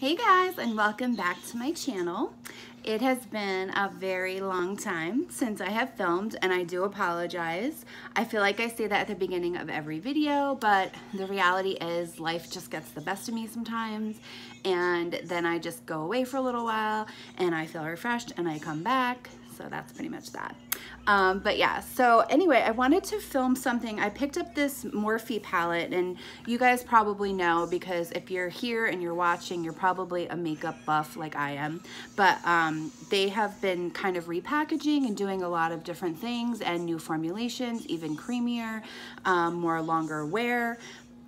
Hey guys and welcome back to my channel. It has been a very long time since I have filmed and I do apologize. I feel like I say that at the beginning of every video but the reality is life just gets the best of me sometimes and then I just go away for a little while and I feel refreshed and I come back so that's pretty much that. Um, but yeah, so anyway, I wanted to film something. I picked up this Morphe palette and you guys probably know because if you're here and you're watching, you're probably a makeup buff like I am. But um, they have been kind of repackaging and doing a lot of different things and new formulations, even creamier, um, more longer wear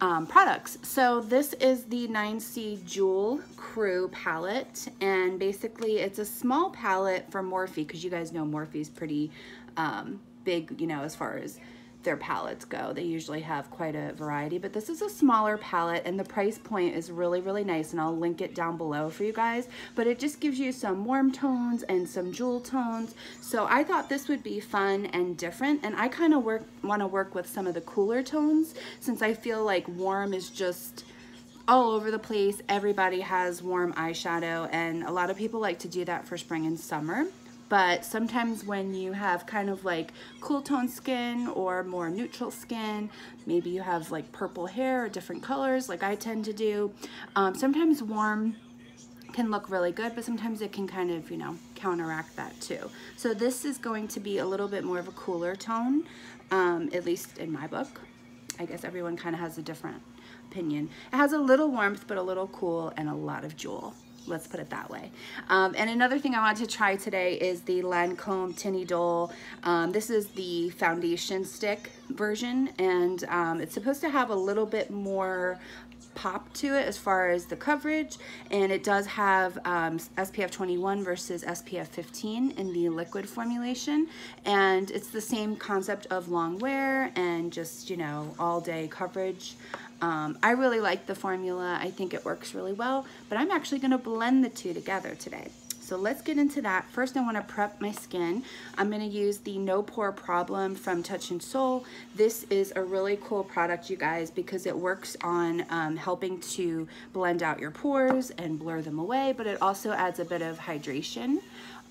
um, products. So this is the 9C Jewel Crew palette and basically it's a small palette for Morphe because you guys know Morphe is pretty um, big, you know, as far as their palettes go. They usually have quite a variety, but this is a smaller palette and the price point is really, really nice and I'll link it down below for you guys, but it just gives you some warm tones and some jewel tones. So I thought this would be fun and different and I kind of work want to work with some of the cooler tones since I feel like warm is just all over the place. Everybody has warm eyeshadow and a lot of people like to do that for spring and summer but sometimes when you have kind of like cool tone skin or more neutral skin, maybe you have like purple hair or different colors like I tend to do, um, sometimes warm can look really good, but sometimes it can kind of, you know, counteract that too. So this is going to be a little bit more of a cooler tone, um, at least in my book. I guess everyone kind of has a different opinion. It has a little warmth, but a little cool and a lot of jewel let's put it that way. Um, and another thing I wanted to try today is the Lancome Teint Idole. Um, this is the foundation stick version and um, it's supposed to have a little bit more pop to it as far as the coverage and it does have um, SPF 21 versus SPF 15 in the liquid formulation and it's the same concept of long wear and just you know all day coverage um, I really like the formula. I think it works really well, but I'm actually gonna blend the two together today. So let's get into that. First, I wanna prep my skin. I'm gonna use the No Pore Problem from Touch in Sol. This is a really cool product, you guys, because it works on um, helping to blend out your pores and blur them away, but it also adds a bit of hydration.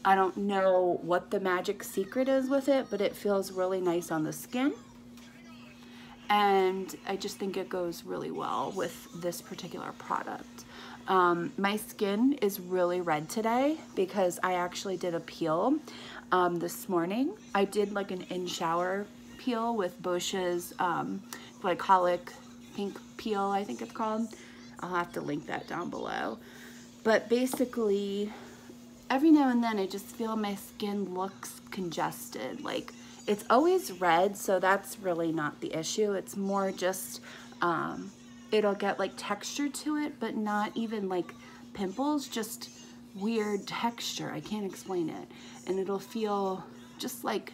I don't know what the magic secret is with it, but it feels really nice on the skin and I just think it goes really well with this particular product. Um, my skin is really red today because I actually did a peel um, this morning. I did like an in-shower peel with Boscia's um, glycolic pink peel, I think it's called. I'll have to link that down below. But basically, every now and then I just feel my skin looks congested. Like it's always red, so that's really not the issue. It's more just, um, it'll get like texture to it, but not even like pimples, just weird texture. I can't explain it. And it'll feel just like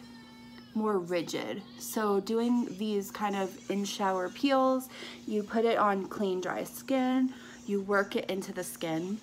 more rigid. So doing these kind of in-shower peels, you put it on clean, dry skin, you work it into the skin,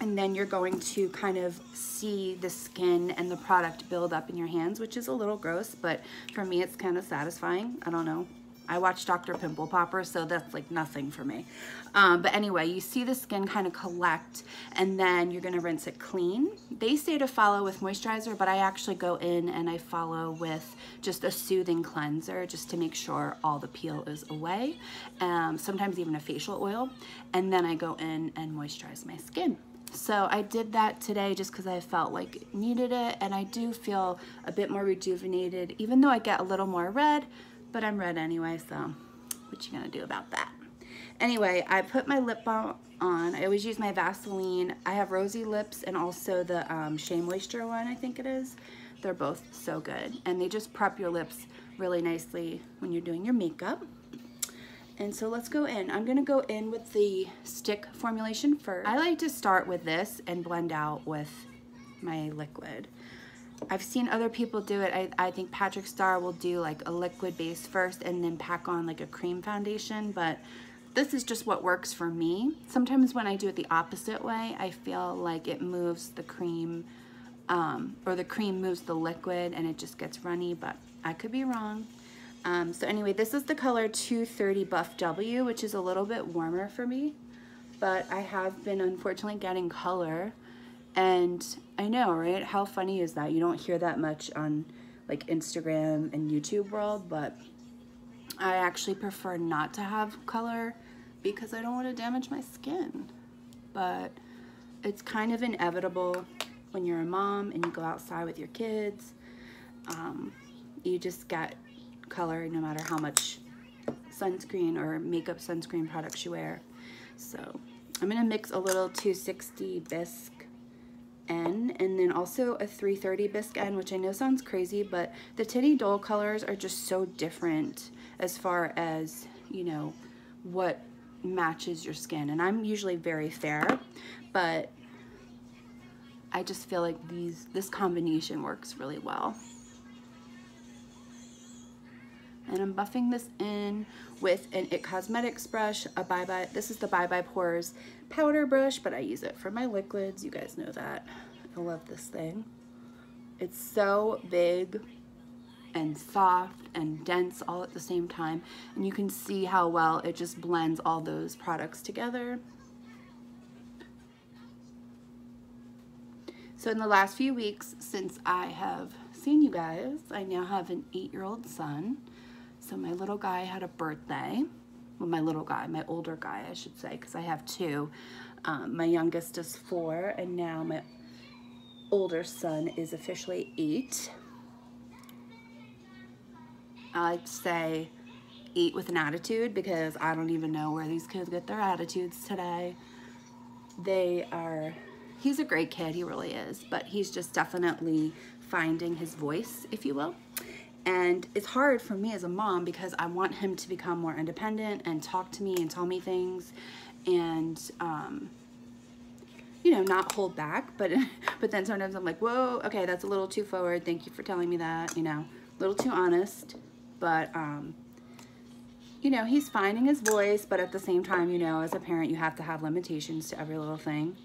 and then you're going to kind of see the skin and the product build up in your hands, which is a little gross, but for me, it's kind of satisfying. I don't know. I watch Dr. Pimple Popper, so that's like nothing for me. Um, but anyway, you see the skin kind of collect and then you're gonna rinse it clean. They say to follow with moisturizer, but I actually go in and I follow with just a soothing cleanser just to make sure all the peel is away. Um, sometimes even a facial oil. And then I go in and moisturize my skin. So I did that today just because I felt like needed it and I do feel a bit more rejuvenated even though I get a little more red, but I'm red anyway, so what you gonna do about that? Anyway, I put my lip balm on. I always use my Vaseline. I have rosy lips and also the um, Shea Moisture one, I think it is. They're both so good. And they just prep your lips really nicely when you're doing your makeup. And so let's go in. I'm gonna go in with the stick formulation first. I like to start with this and blend out with my liquid. I've seen other people do it. I, I think Patrick Starrr will do like a liquid base first and then pack on like a cream foundation, but this is just what works for me. Sometimes when I do it the opposite way, I feel like it moves the cream um, or the cream moves the liquid and it just gets runny, but I could be wrong. Um, so anyway, this is the color 230 Buff W, which is a little bit warmer for me. but I have been unfortunately getting color and I know, right? How funny is that? You don't hear that much on like Instagram and YouTube world, but I actually prefer not to have color because I don't want to damage my skin. But it's kind of inevitable when you're a mom and you go outside with your kids. Um, you just get color no matter how much sunscreen or makeup sunscreen products you wear. So I'm gonna mix a little 260 bisque N and then also a 330 bisque N, which I know sounds crazy, but the Teint Idole colors are just so different as far as, you know, what matches your skin. And I'm usually very fair, but I just feel like these this combination works really well. And I'm buffing this in with an IT Cosmetics brush, a Bye Bye, this is the Bye Bye Pores powder brush, but I use it for my liquids. You guys know that. I love this thing. It's so big and soft and dense all at the same time. And you can see how well it just blends all those products together. So in the last few weeks since I have seen you guys, I now have an eight-year-old son. So my little guy had a birthday. Well, my little guy, my older guy, I should say, because I have two. Um, my youngest is four, and now my older son is officially eight. I'd say eat with an attitude because I don't even know where these kids get their attitudes today. They are, he's a great kid, he really is, but he's just definitely finding his voice, if you will. And it's hard for me as a mom because I want him to become more independent and talk to me and tell me things and, um, you know, not hold back. But, but then sometimes I'm like, whoa, okay, that's a little too forward. Thank you for telling me that, you know, a little too honest. But, um, you know, he's finding his voice, but at the same time, you know, as a parent, you have to have limitations to every little thing.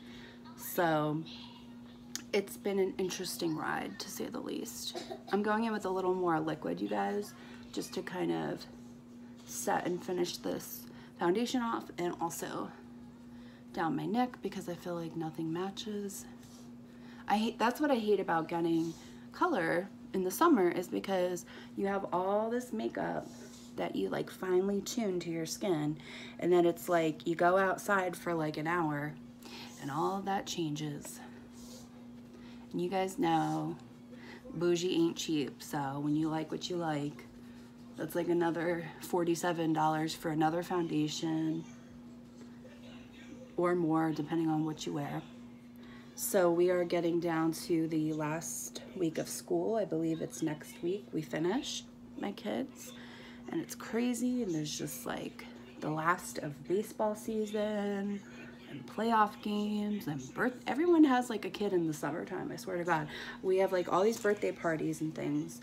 So it's been an interesting ride, to say the least. I'm going in with a little more liquid, you guys, just to kind of set and finish this foundation off and also down my neck because I feel like nothing matches. I hate, that's what I hate about getting color in the summer is because you have all this makeup that you like finely tune to your skin and then it's like you go outside for like an hour and all that changes. And you guys know bougie ain't cheap so when you like what you like that's like another $47 for another foundation or more depending on what you wear. So we are getting down to the last week of school. I believe it's next week we finish, my kids. And it's crazy and there's just like the last of baseball season and playoff games and birth. Everyone has like a kid in the summertime, I swear to God. We have like all these birthday parties and things.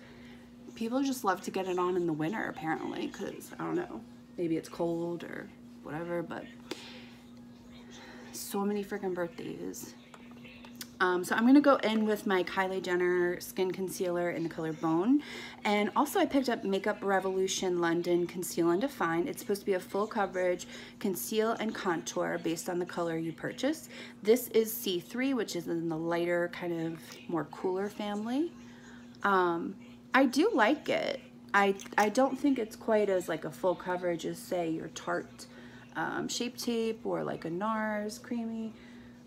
People just love to get it on in the winter apparently because, I don't know, maybe it's cold or whatever, but so many freaking birthdays um, so I'm going to go in with my Kylie Jenner Skin Concealer in the color Bone. And also I picked up Makeup Revolution London Conceal and Define. It's supposed to be a full coverage conceal and contour based on the color you purchase. This is C3, which is in the lighter, kind of more cooler family. Um, I do like it. I, I don't think it's quite as like a full coverage as say your Tarte um, Shape Tape or like a NARS Creamy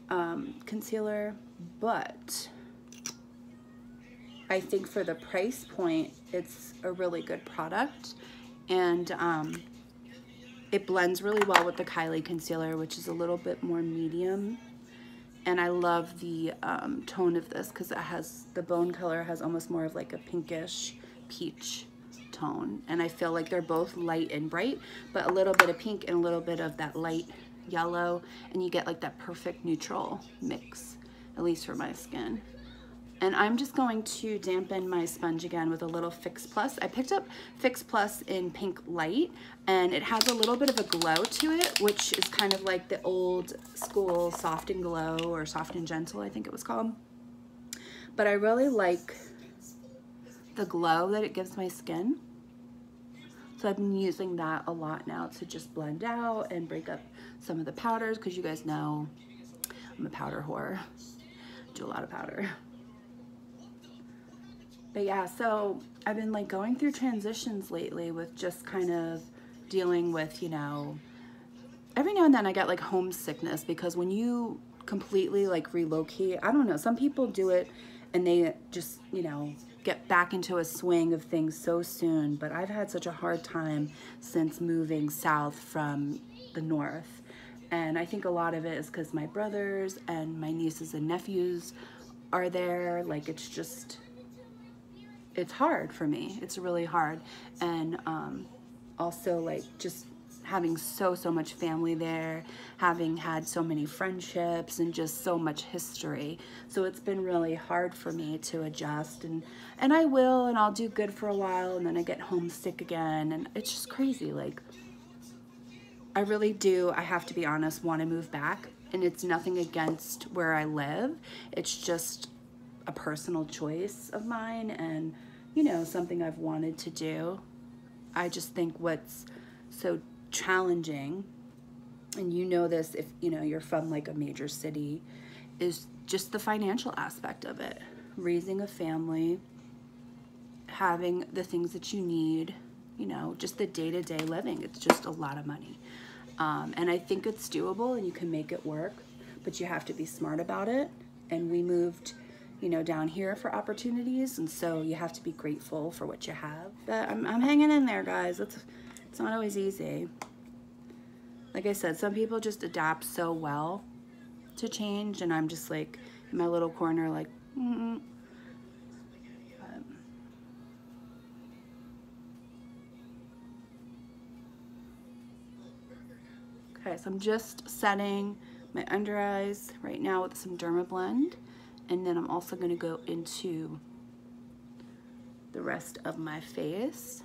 um, concealer but I think for the price point, it's a really good product. And um, it blends really well with the Kylie concealer, which is a little bit more medium. And I love the um, tone of this because it has, the bone color has almost more of like a pinkish peach tone. And I feel like they're both light and bright, but a little bit of pink and a little bit of that light yellow. And you get like that perfect neutral mix at least for my skin. And I'm just going to dampen my sponge again with a little Fix Plus. I picked up Fix Plus in Pink Light, and it has a little bit of a glow to it, which is kind of like the old school Soft and Glow or Soft and Gentle, I think it was called. But I really like the glow that it gives my skin. So I've been using that a lot now to just blend out and break up some of the powders because you guys know I'm a powder whore. Do a lot of powder. But yeah, so I've been like going through transitions lately with just kind of dealing with, you know, every now and then I get like homesickness because when you completely like relocate, I don't know, some people do it and they just, you know, get back into a swing of things so soon, but I've had such a hard time since moving south from the north. And I think a lot of it is because my brothers and my nieces and nephews are there. Like it's just, it's hard for me. It's really hard. And um, also like just having so, so much family there, having had so many friendships and just so much history. So it's been really hard for me to adjust and, and I will, and I'll do good for a while and then I get homesick again. And it's just crazy. Like I really do, I have to be honest, want to move back and it's nothing against where I live. It's just a personal choice of mine and, you know, something I've wanted to do. I just think what's so challenging, and you know this if you know you're from like a major city, is just the financial aspect of it. Raising a family, having the things that you need, you know, just the day to day living. It's just a lot of money. Um, and I think it's doable and you can make it work, but you have to be smart about it. And we moved, you know, down here for opportunities. And so you have to be grateful for what you have. But I'm, I'm hanging in there, guys. It's, it's not always easy. Like I said, some people just adapt so well to change, and I'm just like in my little corner, like, mm -mm. Okay, so I'm just setting my under eyes right now with some Dermablend, and then I'm also gonna go into the rest of my face.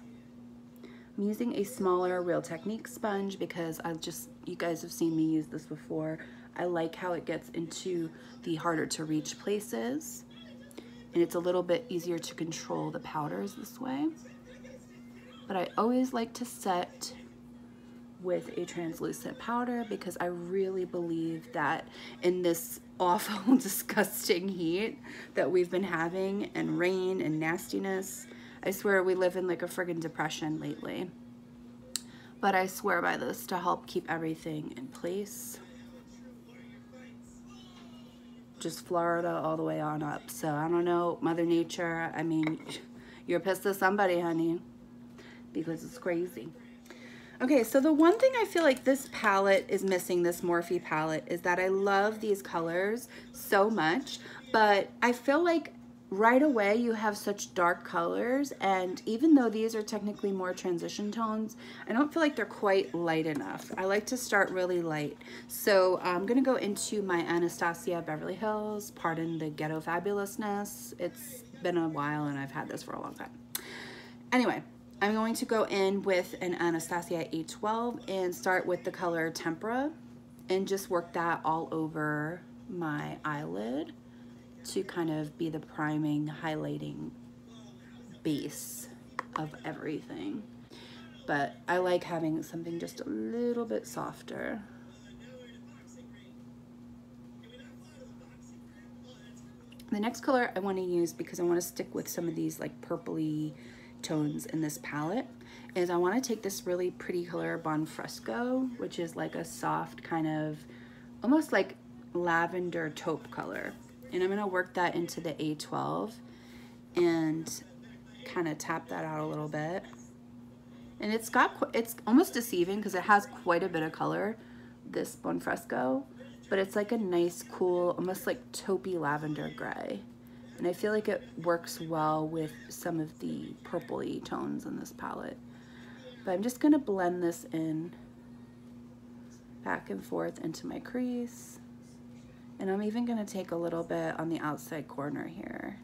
I'm using a smaller Real Technique sponge because I just, you guys have seen me use this before. I like how it gets into the harder to reach places. And it's a little bit easier to control the powders this way. But I always like to set with a translucent powder because I really believe that in this awful, disgusting heat that we've been having and rain and nastiness, I swear we live in like a friggin' depression lately. But I swear by this to help keep everything in place. Just Florida all the way on up. So I don't know, Mother Nature, I mean, you're pissed at somebody, honey, because it's crazy. Okay, so the one thing I feel like this palette is missing, this Morphe palette, is that I love these colors so much, but I feel like right away you have such dark colors and even though these are technically more transition tones I don't feel like they're quite light enough. I like to start really light. So I'm gonna go into my Anastasia Beverly Hills pardon the ghetto fabulousness. It's been a while and I've had this for a long time. Anyway I'm going to go in with an Anastasia A12 and start with the color Tempera and just work that all over my eyelid to kind of be the priming, highlighting base of everything. But I like having something just a little bit softer. The next color I want to use because I want to stick with some of these like purpley tones in this palette is I want to take this really pretty color Buon Fresco, which is like a soft kind of, almost like lavender taupe color and I'm gonna work that into the A12 and kind of tap that out a little bit. And it's got, it's almost deceiving because it has quite a bit of color, this Buon Fresco, but it's like a nice, cool, almost like taupey lavender gray. And I feel like it works well with some of the purpley tones in this palette. But I'm just gonna blend this in back and forth into my crease. And I'm even gonna take a little bit on the outside corner here.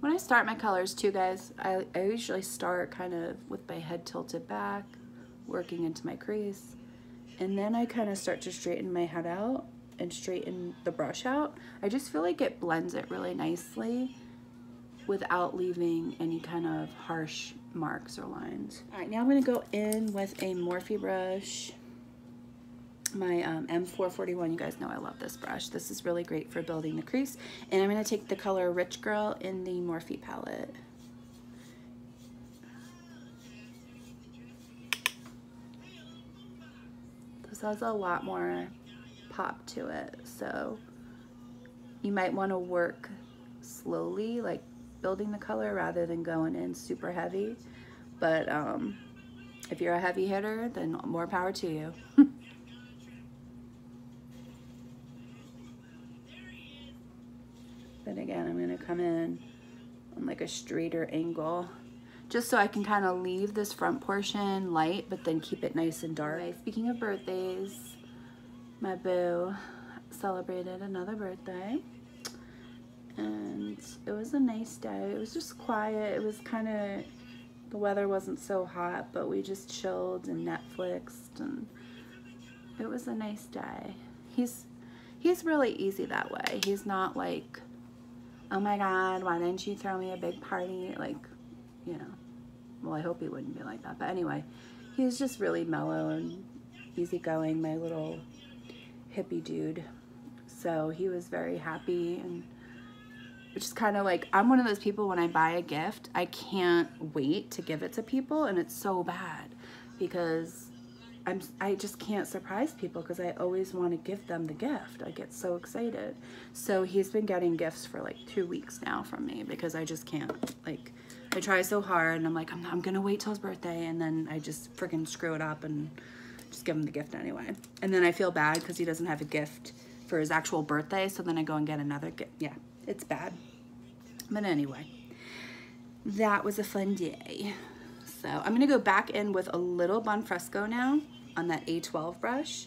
When I start my colors too, guys, I, I usually start kind of with my head tilted back, working into my crease. And then I kind of start to straighten my head out and straighten the brush out. I just feel like it blends it really nicely. without leaving any kind of harsh marks or lines. All right, now I'm gonna go in with a Morphe brush my um, M441. You guys know I love this brush. This is really great for building the crease. And I'm going to take the color Rich Girl in the Morphe palette. This has a lot more pop to it. So you might want to work slowly, like building the color rather than going in super heavy. But um, if you're a heavy hitter, then more power to you. Then again, I'm gonna come in on like a straighter angle just so I can kind of leave this front portion light, but then keep it nice and dark. Okay, speaking of birthdays, my boo celebrated another birthday and it was a nice day. It was just quiet. It was kind of, the weather wasn't so hot, but we just chilled and Netflixed and it was a nice day. He's, he's really easy that way. He's not like oh my god, why didn't you throw me a big party? Like, you know, well, I hope he wouldn't be like that. But anyway, he was just really mellow and easygoing, my little hippie dude. So he was very happy and which is kind of like, I'm one of those people when I buy a gift, I can't wait to give it to people and it's so bad because I'm, I just can't surprise people because I always want to give them the gift. I get so excited. So he's been getting gifts for like two weeks now from me because I just can't. Like, I try so hard and I'm like, I'm, I'm going to wait till his birthday. And then I just freaking screw it up and just give him the gift anyway. And then I feel bad because he doesn't have a gift for his actual birthday. So then I go and get another gift. Yeah, it's bad. But anyway, that was a fun day. So I'm going to go back in with a little Buon Fresco now on that A12 brush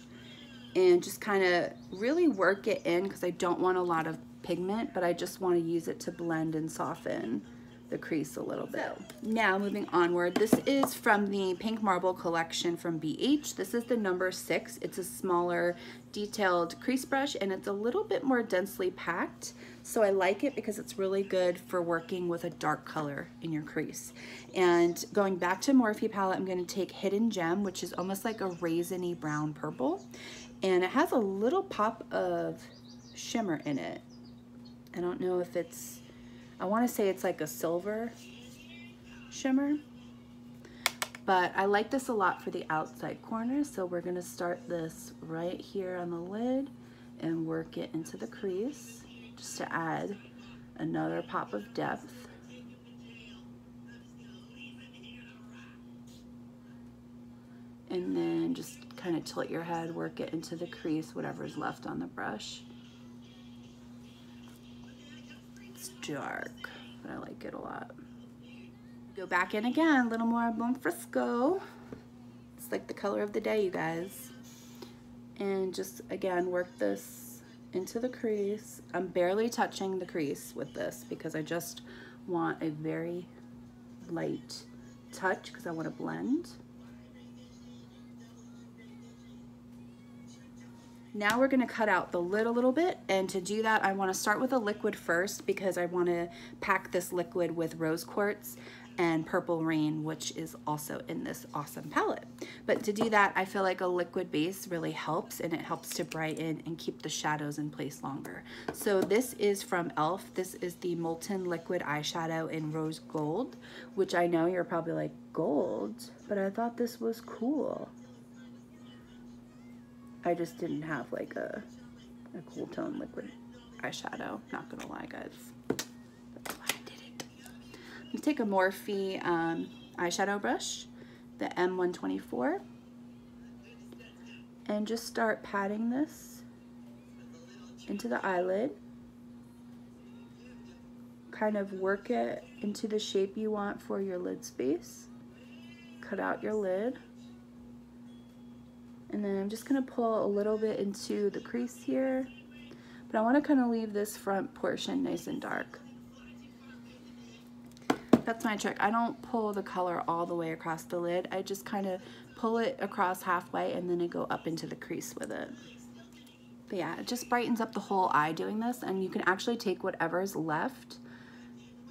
and just kind of really work it in because I don't want a lot of pigment, but I just want to use it to blend and soften the crease a little bit. So, now moving onward, this is from the Pink Marble collection from BH. This is the number six. It's a smaller detailed crease brush and it's a little bit more densely packed. So I like it because it's really good for working with a dark color in your crease. And going back to Morphe palette, I'm gonna take Hidden Gem, which is almost like a raisiny brown purple. And it has a little pop of shimmer in it. I don't know if it's, I wanna say it's like a silver shimmer. But I like this a lot for the outside corner. So we're gonna start this right here on the lid and work it into the crease just to add another pop of depth. And then just kind of tilt your head, work it into the crease, whatever's left on the brush. It's dark, but I like it a lot. Go back in again, a little more Buon Fresco. It's like the color of the day, you guys. And just, again, work this into the crease. I'm barely touching the crease with this because I just want a very light touch because I want to blend. Now we're going to cut out the lid a little bit and to do that I want to start with a liquid first because I want to pack this liquid with rose quartz and Purple Rain, which is also in this awesome palette. But to do that, I feel like a liquid base really helps and it helps to brighten and keep the shadows in place longer. So this is from e.l.f. This is the Molten Liquid Eyeshadow in Rose Gold, which I know you're probably like, gold? But I thought this was cool. I just didn't have like a, a cool tone liquid eyeshadow, not gonna lie guys take a Morphe um, eyeshadow brush, the M124, and just start patting this into the eyelid. Kind of work it into the shape you want for your lid space. Cut out your lid. And then I'm just gonna pull a little bit into the crease here. But I wanna kinda leave this front portion nice and dark. That's my trick. I don't pull the color all the way across the lid. I just kind of pull it across halfway and then I go up into the crease with it. But yeah, it just brightens up the whole eye doing this and you can actually take whatever's left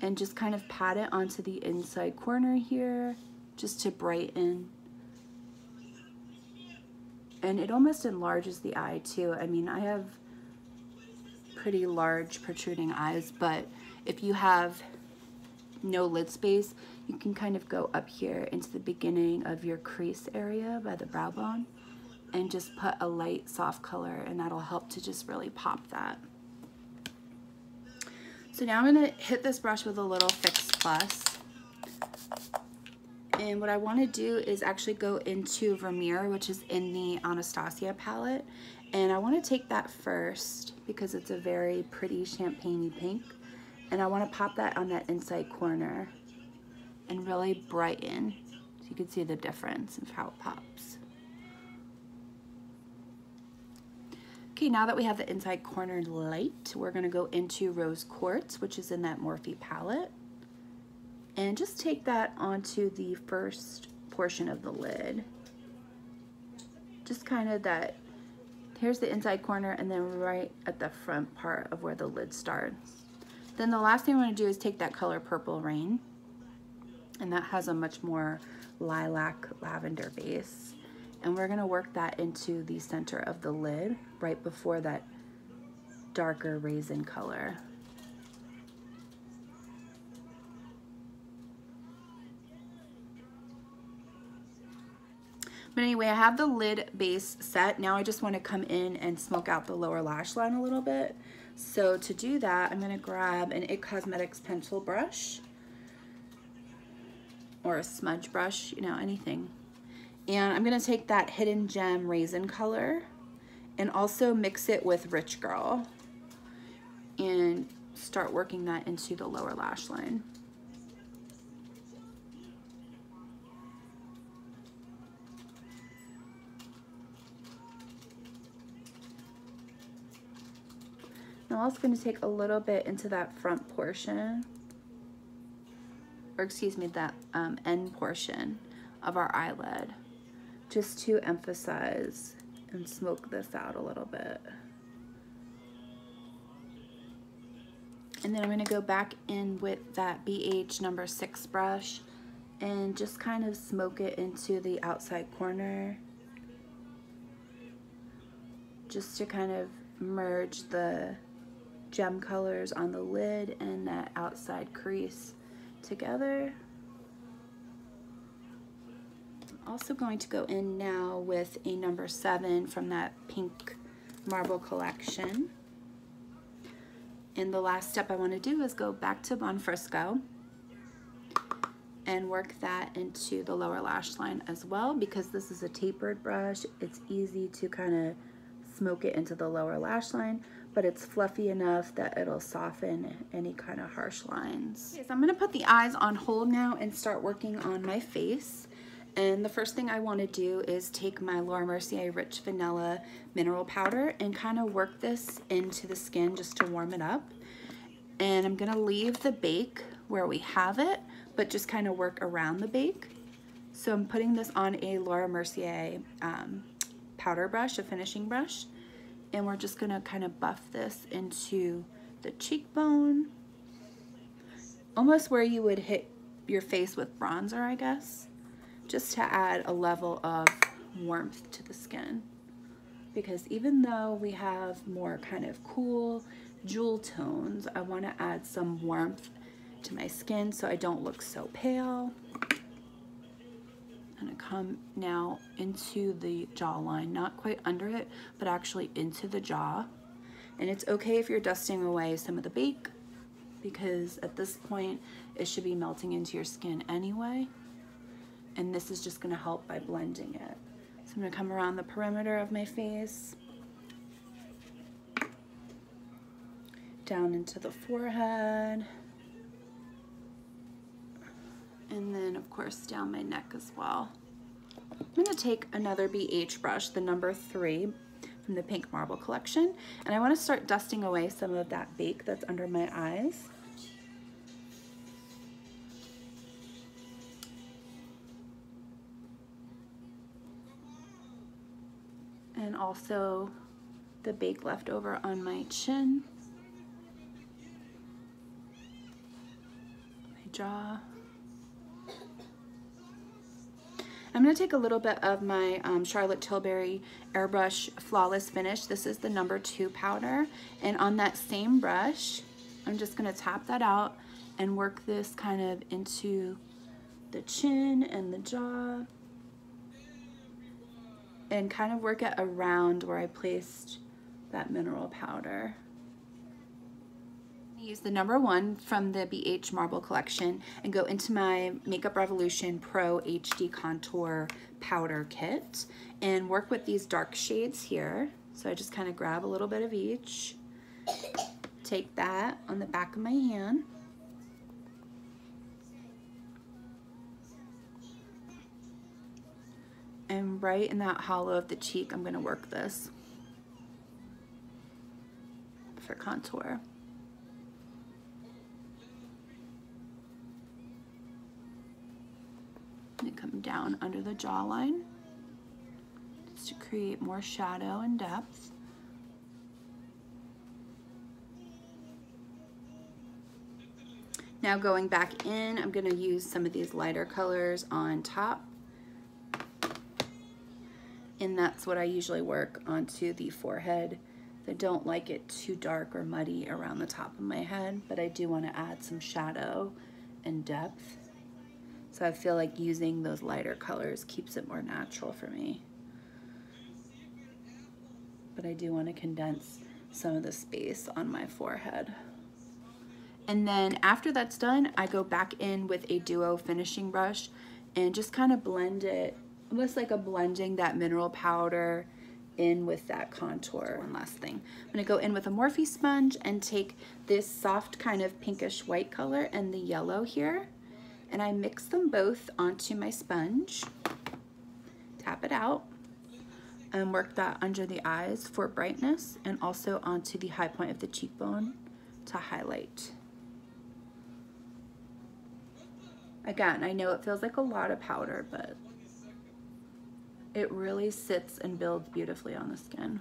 and just kind of pat it onto the inside corner here just to brighten and it almost enlarges the eye too. I mean, I have pretty large protruding eyes, but if you have no lid space, you can kind of go up here into the beginning of your crease area by the brow bone and just put a light soft color and that'll help to just really pop that. So now I'm gonna hit this brush with a little Fix Plus. And what I wanna do is actually go into Vermeer, which is in the Anastasia palette. And I wanna take that first because it's a very pretty champagne pink. And I wanna pop that on that inside corner and really brighten so you can see the difference of how it pops. Okay, now that we have the inside corner light, we're gonna go into Rose Quartz, which is in that Morphe palette. And just take that onto the first portion of the lid. Just kind of that, here's the inside corner and then right at the front part of where the lid starts. Then the last thing I'm gonna do is take that color Purple Rain and that has a much more lilac lavender base. And we're gonna work that into the center of the lid right before that darker raisin color. But anyway, I have the lid base set. Now I just wanna come in and smoke out the lower lash line a little bit. So to do that, I'm gonna grab an IT Cosmetics pencil brush or a smudge brush, you know, anything. And I'm gonna take that Hidden Gem Raisin color and also mix it with Rich Girl and start working that into the lower lash line. I'm also going to take a little bit into that front portion, or excuse me, that um, end portion of our eyelid, just to emphasize and smoke this out a little bit. And then I'm going to go back in with that BH number six brush and just kind of smoke it into the outside corner just to kind of merge the gem colors on the lid and that outside crease together. I'm also going to go in now with a number seven from that pink marble collection. And the last step I want to do is go back to Buon Fresco and work that into the lower lash line as well because this is a tapered brush. It's easy to kind of smoke it into the lower lash line but it's fluffy enough that it'll soften any kind of harsh lines. Okay, so I'm gonna put the eyes on hold now and start working on my face. And the first thing I wanna do is take my Laura Mercier Rich Vanilla Mineral Powder and kind of work this into the skin just to warm it up. And I'm gonna leave the bake where we have it, but just kind of work around the bake. So I'm putting this on a Laura Mercier um, powder brush, a finishing brush and we're just gonna kind of buff this into the cheekbone, almost where you would hit your face with bronzer, I guess, just to add a level of warmth to the skin. Because even though we have more kind of cool jewel tones, I wanna add some warmth to my skin so I don't look so pale. Gonna come now into the jawline, not quite under it, but actually into the jaw. And it's okay if you're dusting away some of the bake because at this point it should be melting into your skin anyway. And this is just gonna help by blending it. So I'm gonna come around the perimeter of my face, down into the forehead, and then of course down my neck as well. I'm gonna take another BH brush, the number three from the Pink Marble collection, and I wanna start dusting away some of that bake that's under my eyes. And also the bake left over on my chin. My jaw. I'm to take a little bit of my um, Charlotte Tilbury Airbrush Flawless Finish. This is the number two powder. And on that same brush, I'm just to tap that out and work this kind of into the chin and the jaw. And kind of work it around where I placed that mineral powder use the number one from the BH Marble Collection and go into my Makeup Revolution Pro HD Contour Powder Kit and work with these dark shades here. So I just kind of grab a little bit of each, take that on the back of my hand, and right in that hollow of the cheek, I'm gonna work this for contour. And come down under the jawline just to create more shadow and depth. Now going back in, I'm gonna use some of these lighter colors on top. And that's what I usually work onto the forehead. I don't like it too dark or muddy around the top of my head, but I do wanna add some shadow and depth. So I feel like using those lighter colors keeps it more natural for me. But I do want to condense some of the space on my forehead. And then after that's done, I go back in with a Duo finishing brush and just kind of blend it, almost like a blending that mineral powder in with that contour. One last thing. I'm gonna go in with a Morphe sponge and take this soft kind of pinkish white color and the yellow here and I mix them both onto my sponge, tap it out, and work that under the eyes for brightness and also onto the high point of the cheekbone to highlight. Again, I know it feels like a lot of powder, but it really sits and builds beautifully on the skin.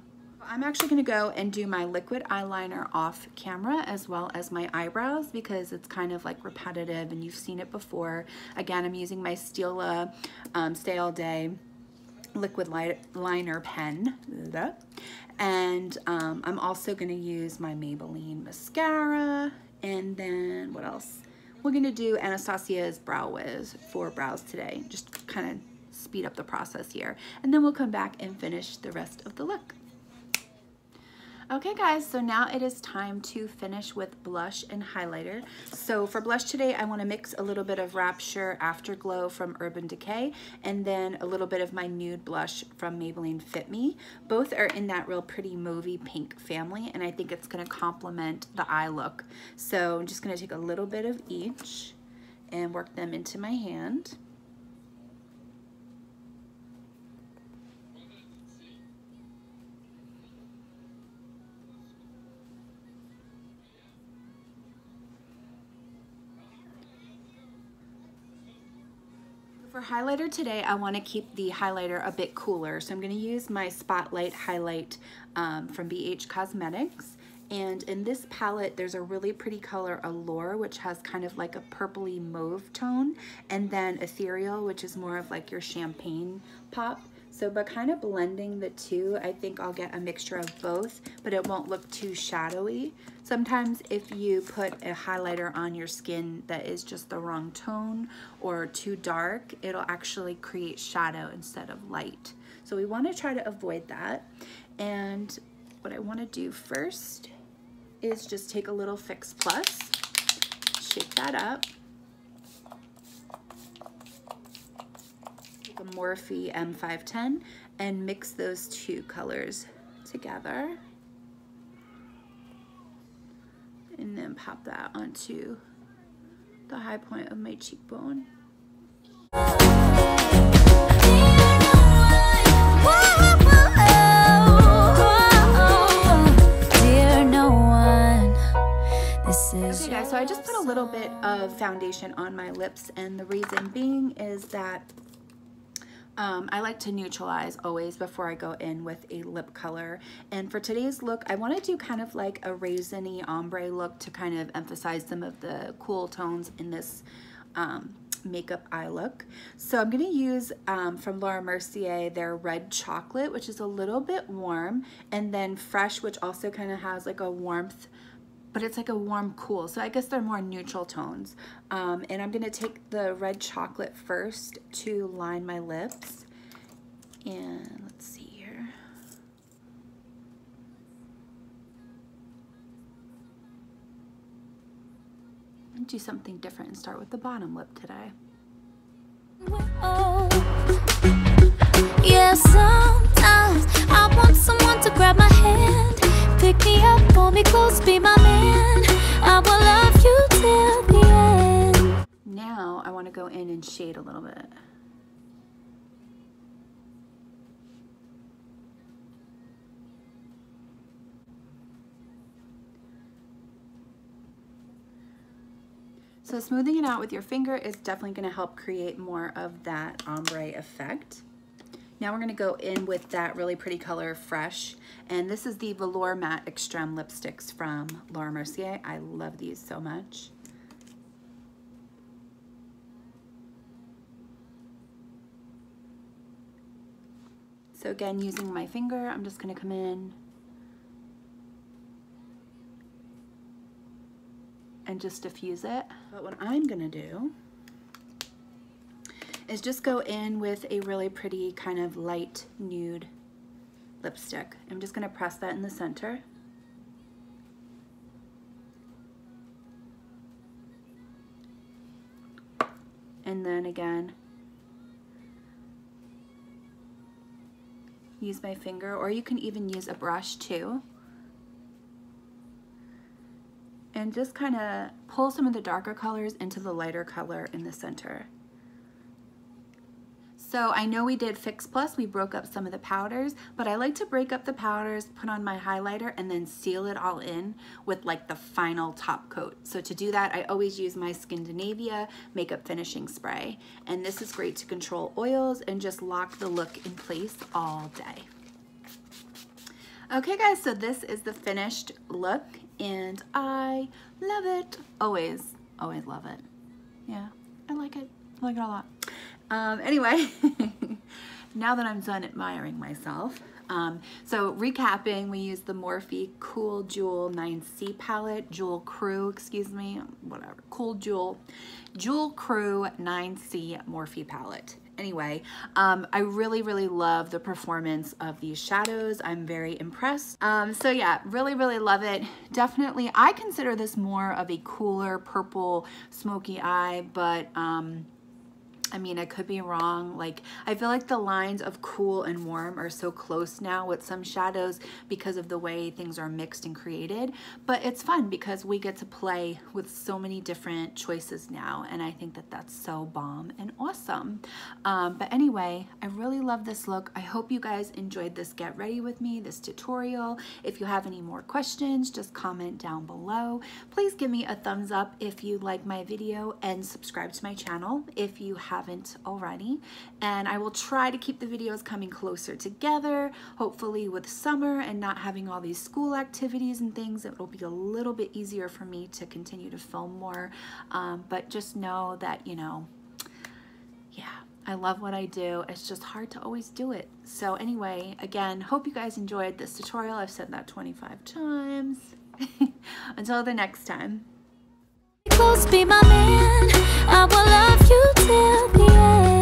I'm actually gonna go and do my liquid eyeliner off camera as well as my eyebrows because it's kind of like repetitive and you've seen it before. Again, I'm using my Stila um, Stay All Day liquid liner pen. And um, I'm also gonna use my Maybelline mascara and then what else? We're gonna do Anastasia's Brow Wiz for brows today. Just kind of speed up the process here. And then we'll come back and finish the rest of the look. Okay guys, so now it is time to finish with blush and highlighter. So for blush today, I wanna mix a little bit of Rapture Afterglow from Urban Decay and then a little bit of my nude blush from Maybelline Fit Me. Both are in that real pretty mauvey pink family and I think it's gonna complement the eye look. So I'm just gonna take a little bit of each and work them into my hand. For highlighter today, I wanna keep the highlighter a bit cooler. So I'm gonna use my Spotlight Highlight um, from BH Cosmetics. And in this palette, there's a really pretty color, Allure, which has kind of like a purpley mauve tone, and then Ethereal, which is more of like your champagne pop. So by kind of blending the two, I think I'll get a mixture of both, but it won't look too shadowy. Sometimes if you put a highlighter on your skin that is just the wrong tone or too dark, it'll actually create shadow instead of light. So we wanna try to avoid that. And what I wanna do first is just take a little Fix Plus, shake that up, Morphe M510 and mix those two colors together. And then pop that onto the high point of my cheekbone. Okay guys, so I just put a little bit of foundation on my lips and the reason being is that Um, I like to neutralize always before I go in with a lip color. And for today's look, I want to do kind of like a raisiny ombre look to kind of emphasize some of the cool tones in this um, makeup eye look. So I'm going to use um, from Laura Mercier their red chocolate, which is a little bit warm, and then fresh, which also kind of has like a warmth but it's like a warm cool. So I guess they're more neutral tones. Um, and I'm gonna take the red chocolate first to line my lips. And let's see here. do something different and start with the bottom lip today. Yeah, sometimes I want someone to grab my hand Pick me up, me close, be my man I will love you till the end Now I want to go in and shade a little bit. So smoothing it out with your finger is definitely going to help create more of that ombre effect. Now we're gonna go in with that really pretty color, Fresh. And this is the Velour Matte Extreme lipsticks from Laura Mercier. I love these so much. So again, using my finger, I'm just gonna come in and just diffuse it. But what I'm gonna do is just go in with a really pretty kind of light nude lipstick. I'm just gonna press that in the center. And then again, use my finger, or you can even use a brush too. And just kind of pull some of the darker colors into the lighter color in the center. So I know we did Fix Plus, we broke up some of the powders, but I like to break up the powders, put on my highlighter, and then seal it all in with like the final top coat. So to do that, I always use my Skindinavia Makeup Finishing Spray. And this is great to control oils and just lock the look in place all day. Okay guys, so this is the finished look and I love it. Always, always love it. Yeah, I like it. I like it a lot. Um, anyway, now that I'm done admiring myself, um, so recapping, we used the Morphe Cool Jewel 9C palette, Jewel Crew, excuse me, whatever, Cool Jewel, Jewel Crew 9C Morphe palette. Anyway, um, I really, really love the performance of these shadows. I'm very impressed. Um, so yeah, really, really love it. Definitely, I consider this more of a cooler purple smoky eye, but um, I mean, I could be wrong. Like, I feel like the lines of cool and warm are so close now with some shadows because of the way things are mixed and created. But it's fun because we get to play with so many different choices now. And I think that that's so bomb and awesome. Um, but anyway, I really love this look. I hope you guys enjoyed this get ready with me, this tutorial. If you have any more questions, just comment down below. Please give me a thumbs up if you like my video and subscribe to my channel if you have haven't already. And I will try to keep the videos coming closer together, hopefully with summer and not having all these school activities and things, it will be a little bit easier for me to continue to film more. Um, but just know that, you know, yeah, I love what I do. It's just hard to always do it. So anyway, again, hope you guys enjoyed this tutorial. I've said that 25 times. Until the next time close, be my man. I will love you till the end.